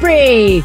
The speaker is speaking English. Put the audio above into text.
spree!